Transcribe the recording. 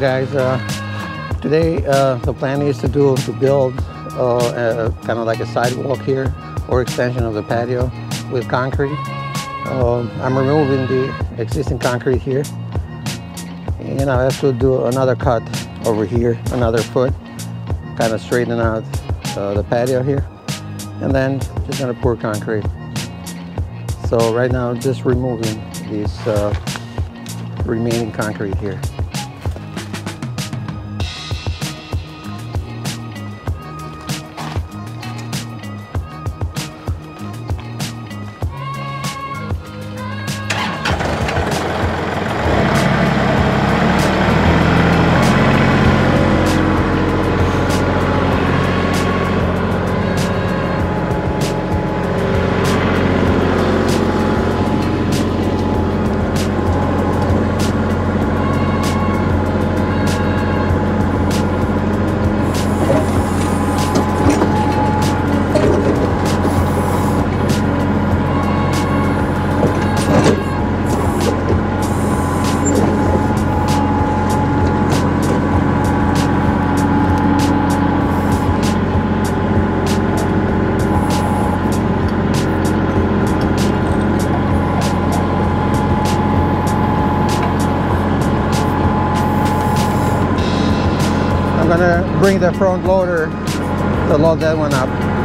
Guys, uh, today uh, the plan is to do to build uh, kind of like a sidewalk here or extension of the patio with concrete. Um, I'm removing the existing concrete here and I have to do another cut over here, another foot, kind of straighten out uh, the patio here and then just gonna pour concrete. So right now just removing these uh, remaining concrete here. Gonna bring the front loader to load that one up.